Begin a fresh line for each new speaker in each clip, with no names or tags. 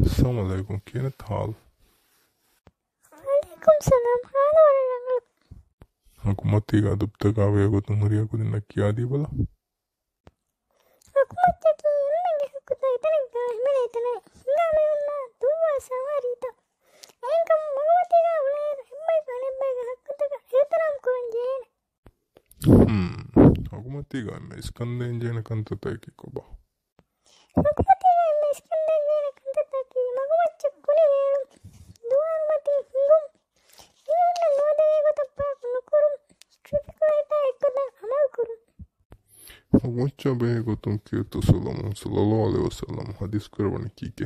അസ്സാമലൈക്കും കീനത്ത് ഹാൾ నాకు మత్తిగా దుప్తగా వేగుతుంది నాకు నిన్న క్యాది బల ಹ್ಮ್ ಹಗುಮತ್ತಿಗ ಇಸ್ಕಂದೇಂಜೇನಕಂತ ತೈಕಿಕೊಬ್ಬ Hukumcha be gotum kiyutu sallallahu sallallahu alaihi wasallam hadis kurvani kike.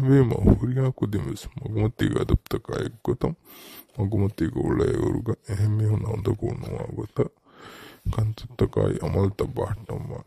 왜 막 허리갖고 되면서 머구멍띠가 덥다가 했거든. 머구멍띠가 원래 요르가 헤매어 나온다고 농하고다. 간뜻다가 야말다 바하다만.